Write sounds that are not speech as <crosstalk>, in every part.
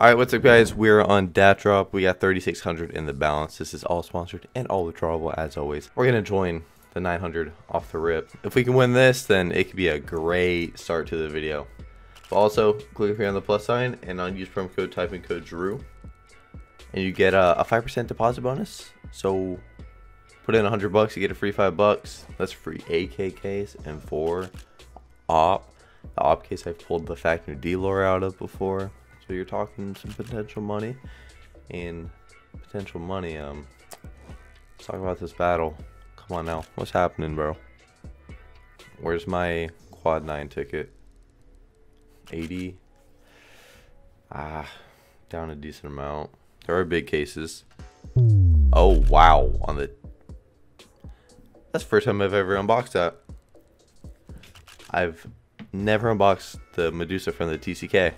All right, what's up, guys? We're on DatDrop. We got 3,600 in the balance. This is all sponsored and all withdrawable as always. We're gonna join the 900 off the rip. If we can win this, then it could be a great start to the video. But also, click here on the plus sign and on use promo code, type in code Drew, and you get a 5% deposit bonus. So put in 100 bucks, you get a free five bucks. That's free AKKs and four op. The op case I've pulled the factory D-Lore out of before. So you're talking some potential money and potential money. Um, let's talk about this battle. Come on now, what's happening, bro? Where's my quad nine ticket? 80. Ah, down a decent amount. There are big cases. Oh wow, on the. That's the first time I've ever unboxed that. I've never unboxed the Medusa from the TCK.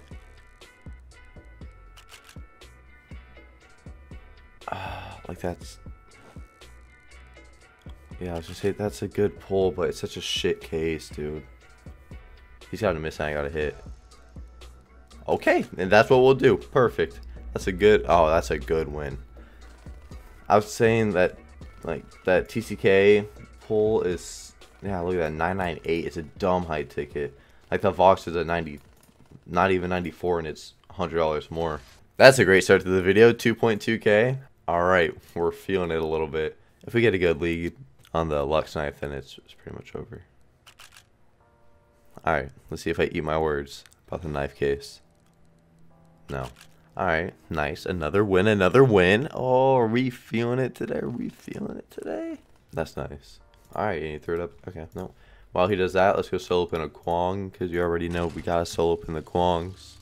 Like that's yeah, I was gonna say that's a good pull, but it's such a shit case, dude. He's got a miss I got a hit. Okay, and that's what we'll do. Perfect. That's a good oh, that's a good win. I was saying that like that TCK pull is yeah, look at that 998. It's a dumb high ticket. Like the Vox is at 90 not even 94 and it's $100 more. That's a great start to the video. 2.2k. Alright, we're feeling it a little bit. If we get a good lead on the Lux knife, then it's, it's pretty much over. Alright, let's see if I eat my words about the knife case. No. Alright, nice. Another win, another win. Oh, are we feeling it today? Are we feeling it today? That's nice. Alright, and you throw it up? Okay, no. While he does that, let's go solo open a Kwong, because you already know we gotta solo open the Kwongs.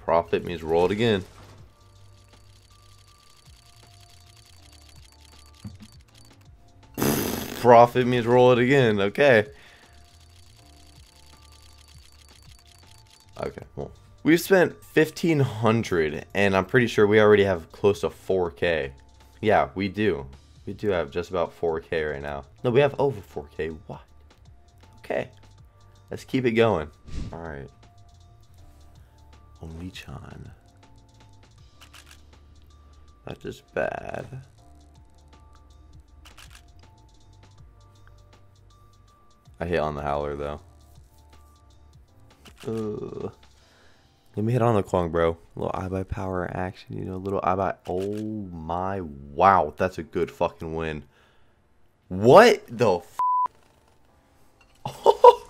Profit means roll it again. Profit means roll it again. Okay. Okay, well. We've spent 1500 and I'm pretty sure we already have close to 4k. Yeah, we do. We do have just about 4k right now. No, we have over 4k. What? Okay. Let's keep it going. Alright. Only Chan. That is bad. I hit on the howler though. Ugh. Let me hit on the Kwong, bro. A little eye by power action, you know, little eye by. Oh my, wow, that's a good fucking win. What the <laughs>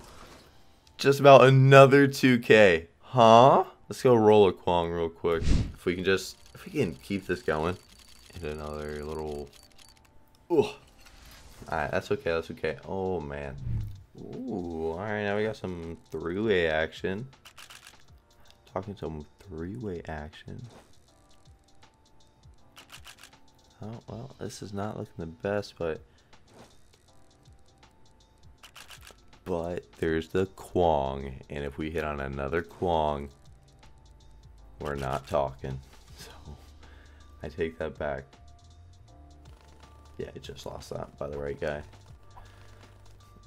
Just about another 2k. Huh? Let's go roll a Kwong real quick. If we can just, if we can keep this going. Hit another little. Ugh. Alright, that's okay, that's okay. Oh man. Ooh, alright, now we got some three-way action. Talking some three-way action. Oh, well, this is not looking the best, but... But there's the Kwong, and if we hit on another Kwong, we're not talking. So, I take that back. Yeah, I just lost that by the right guy.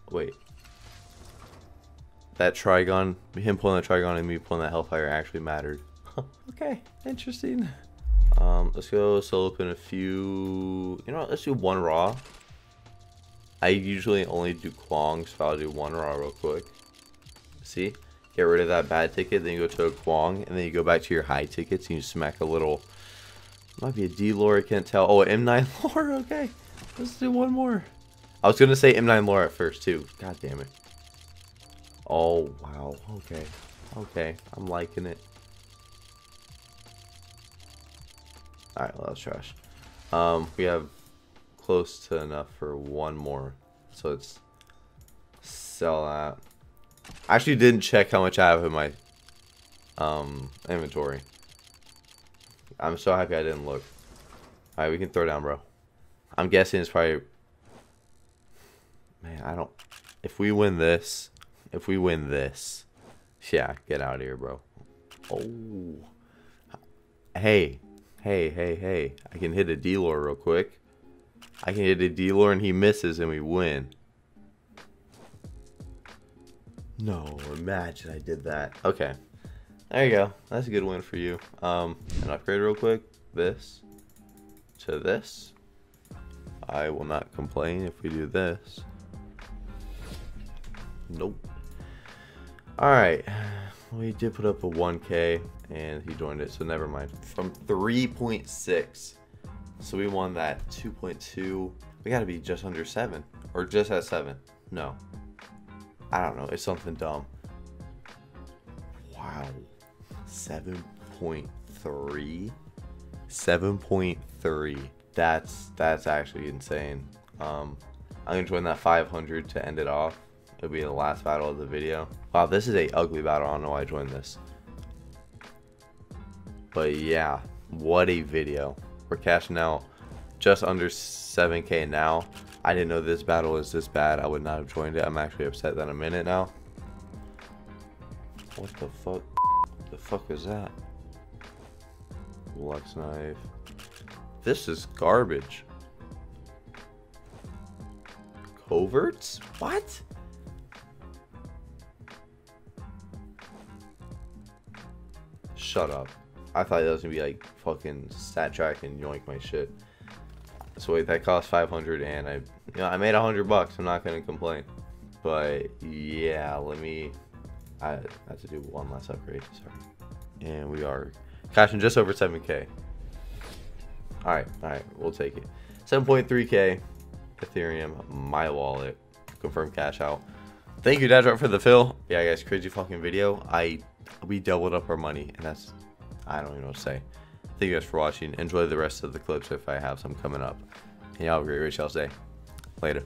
Wait, that Trigon, him pulling the Trigon and me pulling that Hellfire actually mattered. <laughs> okay, interesting. Um, let's go solo open a few, you know what, let's do one Raw. I usually only do Kwong, so I'll do one Raw real quick. See? Get rid of that bad ticket, then you go to a Kwong, and then you go back to your high tickets, and you smack a little, might be a D-Lore, I can't tell. Oh, M9 lore, <laughs> okay. Let's do one more. I was gonna say M9 lore at first, too. God damn it. Oh, wow. Okay. Okay. I'm liking it. Alright, well, that's trash. Um, we have close to enough for one more. So let's sell that. I actually didn't check how much I have in my um, inventory. I'm so happy I didn't look. Alright, we can throw down, bro. I'm guessing it's probably... Man, I don't... If we win this, if we win this, yeah, get out of here, bro. Oh. Hey. Hey, hey, hey. I can hit a D-Lore real quick. I can hit a D-Lore and he misses and we win. No, imagine I did that. Okay. There you go. That's a good win for you. Um, and upgrade real quick. This to this. I will not complain if we do this. Nope. Alright. We did put up a 1k and he joined it, so never mind. From 3.6. So we won that 2.2. We gotta be just under 7. Or just at 7. No. I don't know. It's something dumb. Wow. 7.3? 7.3. That's that's actually insane. Um, I'm gonna join that 500 to end it off. It'll be the last battle of the video. Wow, this is a ugly battle. I don't know why I joined this. But yeah, what a video. We're cashing out just under 7k now. I didn't know this battle was this bad. I would not have joined it. I'm actually upset that I'm in it now. What the fuck? The fuck is that? Lux knife. This is garbage. Coverts? What? Shut up. I thought that was gonna be like fucking StatTrak and yoink my shit. So wait, that cost 500 and I, you know, I made 100 bucks. I'm not gonna complain. But yeah, let me, I have to do one last upgrade, sorry. And we are cashing just over 7k. Alright, alright, we'll take it. 7.3k Ethereum, my wallet. Confirm cash out. Thank you, DatDrop, for the fill. Yeah, guys, crazy fucking video. I we doubled up our money, and that's I don't even know what to say. Thank you guys for watching. Enjoy the rest of the clips if I have some coming up. And y'all have a great rest y'all day. Later.